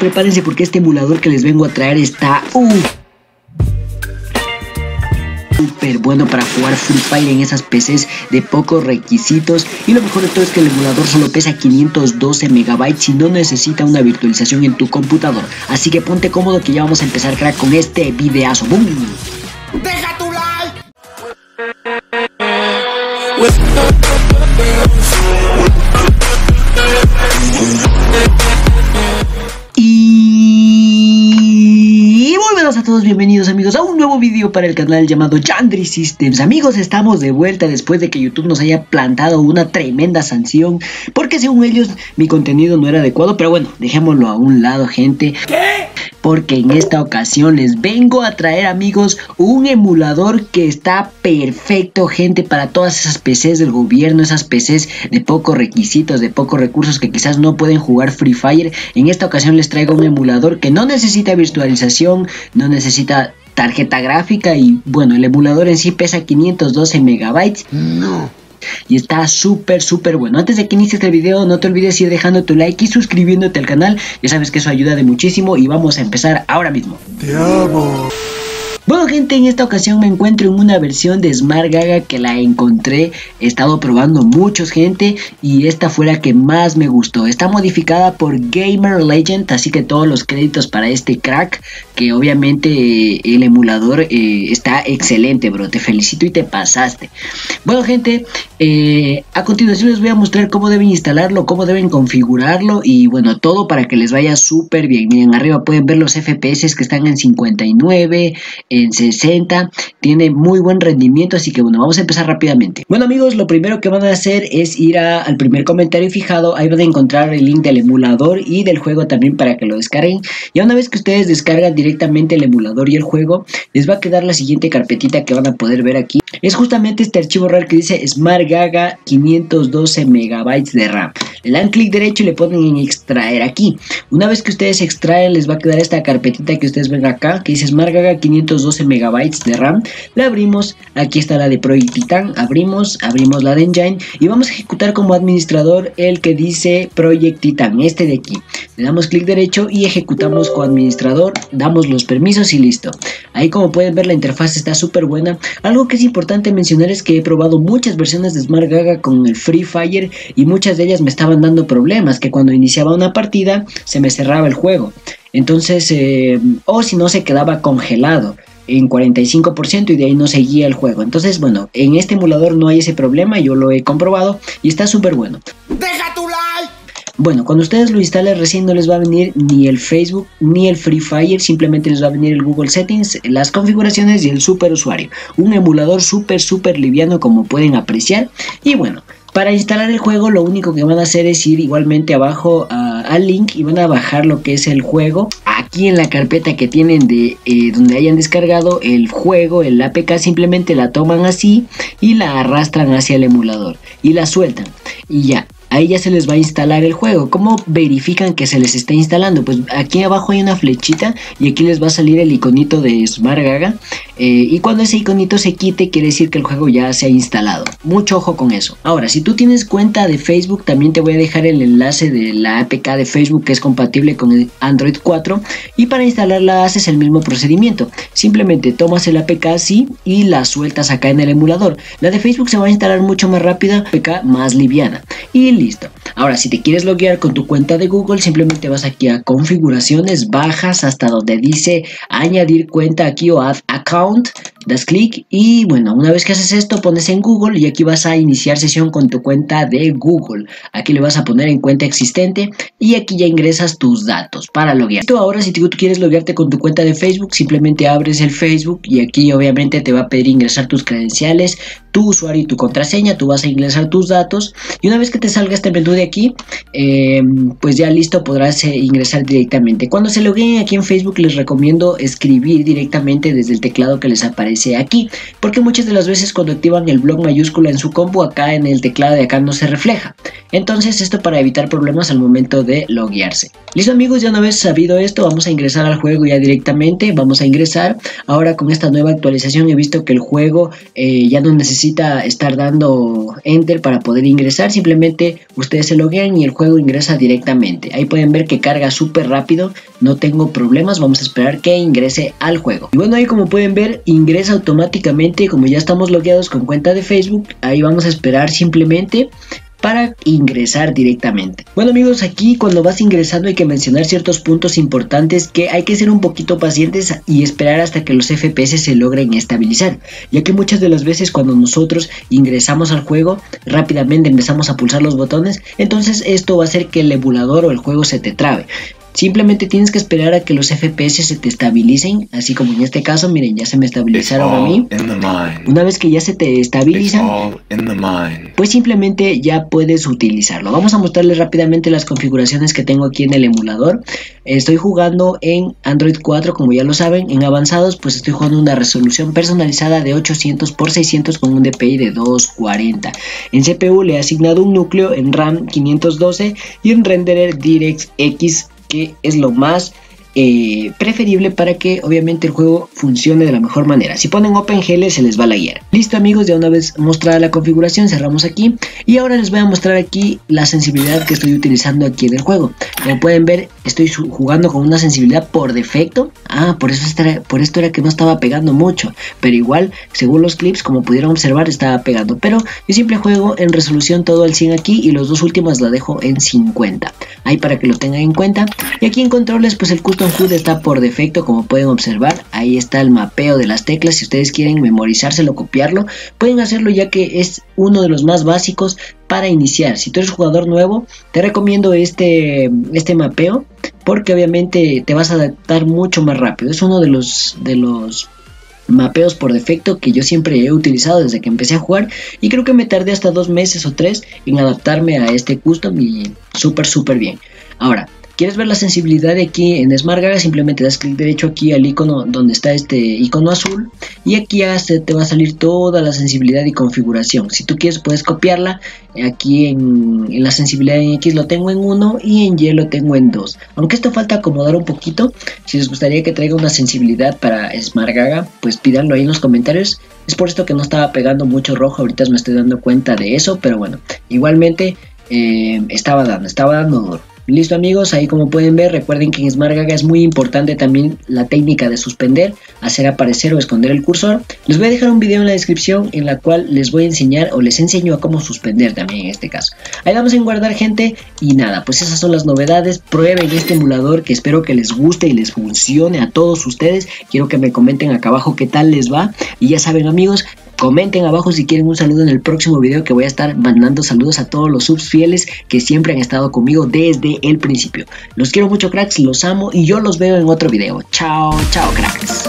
prepárense porque este emulador que les vengo a traer está súper bueno para jugar Free Fire en esas PCs de pocos requisitos. Y lo mejor de todo es que el emulador solo pesa 512 megabytes y no necesita una virtualización en tu computador. Así que ponte cómodo que ya vamos a empezar crack con este videazo. ¡Bum! Bienvenidos amigos a un nuevo vídeo para el canal llamado Yandri Systems Amigos, estamos de vuelta después de que YouTube nos haya plantado una tremenda sanción Porque según ellos mi contenido no era adecuado, pero bueno, dejémoslo a un lado gente ¿Qué? Porque en esta ocasión les vengo a traer amigos un emulador que está perfecto gente para todas esas PCs del gobierno, esas PCs de pocos requisitos, de pocos recursos que quizás no pueden jugar Free Fire. En esta ocasión les traigo un emulador que no necesita virtualización, no necesita tarjeta gráfica y bueno, el emulador en sí pesa 512 megabytes. No y está súper súper bueno. Antes de que inicies el video no te olvides ir dejando tu like y suscribiéndote al canal, ya sabes que eso ayuda de muchísimo y vamos a empezar ahora mismo. Te amo. Bueno gente, en esta ocasión me encuentro en una versión de Smart Gaga que la encontré, he estado probando muchos gente y esta fue la que más me gustó. Está modificada por Gamer Legend, así que todos los créditos para este crack, que obviamente eh, el emulador eh, está excelente bro, te felicito y te pasaste. Bueno gente, eh, a continuación les voy a mostrar cómo deben instalarlo, cómo deben configurarlo y bueno, todo para que les vaya súper bien. Miren, arriba pueden ver los FPS que están en 59, en 60, tiene muy buen rendimiento, así que bueno, vamos a empezar rápidamente. Bueno amigos, lo primero que van a hacer es ir al primer comentario fijado, ahí van a encontrar el link del emulador y del juego también para que lo descarguen. Y una vez que ustedes descargan directamente el emulador y el juego, les va a quedar la siguiente carpetita que van a poder ver aquí. Es justamente este archivo RAR que dice Smart Gaga 512 megabytes de RAM. Le dan clic derecho y le ponen en extraer aquí. Una vez que ustedes extraen, les va a quedar esta carpetita que ustedes ven acá, que dice Smart Gaga 512 12 megabytes de RAM. La abrimos, aquí está la de Project Titan, abrimos, abrimos la de Engine y vamos a ejecutar como administrador el que dice Project Titan, este de aquí. Le damos clic derecho y ejecutamos como administrador, damos los permisos y listo. Ahí como pueden ver la interfaz está súper buena. Algo que es importante mencionar es que he probado muchas versiones de Smart Gaga con el Free Fire y muchas de ellas me estaban dando problemas, que cuando iniciaba una partida se me cerraba el juego. Entonces, eh, o si no se quedaba congelado en 45% y de ahí no seguía el juego. Entonces, bueno, en este emulador no hay ese problema, yo lo he comprobado y está súper bueno. Deja tu like. Bueno, cuando ustedes lo instalen recién no les va a venir ni el Facebook ni el Free Fire, simplemente les va a venir el Google Settings, las configuraciones y el super usuario. Un emulador súper súper liviano como pueden apreciar. Y bueno, para instalar el juego lo único que van a hacer es ir igualmente abajo al link y van a bajar lo que es el juego aquí en la carpeta que tienen de eh, donde hayan descargado el juego, el APK, simplemente la toman así y la arrastran hacia el emulador y la sueltan y ya. Ahí ya se les va a instalar el juego. ¿Cómo verifican que se les está instalando? Pues aquí abajo hay una flechita y aquí les va a salir el iconito de Smart Gaga. Eh, y cuando ese iconito se quite, quiere decir que el juego ya se ha instalado. Mucho ojo con eso. Ahora, si tú tienes cuenta de Facebook, también te voy a dejar el enlace de la APK de Facebook que es compatible con el Android 4. Y para instalarla haces el mismo procedimiento. Simplemente tomas el APK así y la sueltas acá en el emulador. La de Facebook se va a instalar mucho más rápida, APK más liviana. Y listo. Ahora, si te quieres loguear con tu cuenta de Google, simplemente vas aquí a configuraciones, bajas hasta donde dice añadir cuenta aquí o add account, das clic y bueno, una vez que haces esto pones en Google y aquí vas a iniciar sesión con tu cuenta de Google. Aquí le vas a poner en cuenta existente y aquí ya ingresas tus datos para loguear. Ahora si tú quieres loguearte con tu cuenta de Facebook, simplemente abres el Facebook y aquí obviamente te va a pedir ingresar tus credenciales, tu usuario y tu contraseña, tú vas a ingresar tus datos y una vez que te salga este menú de aquí, eh, pues ya listo podrás eh, ingresar directamente. Cuando se logueen aquí en Facebook les recomiendo escribir directamente desde el teclado que les aparece aquí, porque muchas de las veces cuando activan el blog mayúscula en su combo acá en el teclado de acá no se refleja. Entonces esto para evitar problemas al momento de loguearse. Listo amigos, ya una vez sabido esto, vamos a ingresar al juego ya directamente. Vamos a ingresar. Ahora con esta nueva actualización he visto que el juego eh, ya no necesita estar dando enter para poder ingresar. Simplemente ustedes se loguean y el juego ingresa directamente. Ahí pueden ver que carga súper rápido. No tengo problemas. Vamos a esperar que ingrese al juego. Y bueno, ahí como pueden ver, ingresa automáticamente. Como ya estamos logueados con cuenta de Facebook, ahí vamos a esperar simplemente para ingresar directamente. Bueno amigos, aquí cuando vas ingresando hay que mencionar ciertos puntos importantes que hay que ser un poquito pacientes y esperar hasta que los FPS se logren estabilizar, ya que muchas de las veces cuando nosotros ingresamos al juego rápidamente empezamos a pulsar los botones, entonces esto va a hacer que el emulador o el juego se te trabe. Simplemente tienes que esperar a que los FPS se te estabilicen, así como en este caso, miren, ya se me estabilizaron a mí. Una vez que ya se te estabilizan, pues simplemente ya puedes utilizarlo. Vamos a mostrarles rápidamente las configuraciones que tengo aquí en el emulador. Estoy jugando en Android 4, como ya lo saben, en avanzados, pues estoy jugando una resolución personalizada de 800 x 600 con un DPI de 240. En CPU le he asignado un núcleo en RAM 512 y en renderer DirectX que es lo más eh, preferible para que obviamente el juego funcione de la mejor manera. Si ponen OpenGL se les va la guía. Listo amigos, ya una vez mostrada la configuración cerramos aquí y ahora les voy a mostrar aquí la sensibilidad que estoy utilizando aquí en el juego. Como pueden ver estoy jugando con una sensibilidad por defecto. Ah, por eso por esto era que no estaba pegando mucho, pero igual según los clips como pudieron observar estaba pegando. Pero yo siempre juego en resolución todo al 100 aquí y los dos últimos la dejo en 50. Ahí para que lo tengan en cuenta. Y aquí en controles pues el Custom HUD está por defecto como pueden observar. Ahí está el mapeo de las teclas. Si ustedes quieren memorizárselo, copiarlo, pueden hacerlo ya que es uno de los más básicos para iniciar. Si tú eres jugador nuevo, te recomiendo este, este mapeo porque obviamente te vas a adaptar mucho más rápido. Es uno de los, de los mapeos por defecto que yo siempre he utilizado desde que empecé a jugar y creo que me tardé hasta dos meses o tres en adaptarme a este custom y súper súper bien. Ahora, ¿Quieres ver la sensibilidad de aquí en Smart Simplemente das clic derecho aquí al icono donde está este icono azul y aquí ya se te va a salir toda la sensibilidad y configuración. Si tú quieres puedes copiarla. Aquí en, la sensibilidad en X lo tengo en 1 y en Y lo tengo en 2. Aunque esto falta acomodar un poquito. Si les gustaría que traiga una sensibilidad para Smart pues pídanlo ahí en los comentarios. Es por esto que no estaba pegando mucho rojo. Ahorita me estoy dando cuenta de eso. Pero bueno, igualmente eh, estaba dando, estaba dando duro. Listo amigos, ahí como pueden ver, recuerden que en SmartGaga es muy importante también la técnica de suspender, hacer aparecer o esconder el cursor. Les voy a dejar un video en la descripción en la cual les voy a enseñar o les enseño a cómo suspender también en este caso. Ahí vamos en guardar gente y nada, pues esas son las novedades. Prueben este emulador que espero que les guste y les funcione a todos ustedes. Quiero que me comenten acá abajo qué tal les va. Y ya saben amigos, Comenten abajo si quieren un saludo en el próximo video que voy a estar mandando saludos a todos los subs fieles que siempre han estado conmigo desde el principio. Los quiero mucho cracks, los amo y yo los veo en otro video. Chao, chao cracks.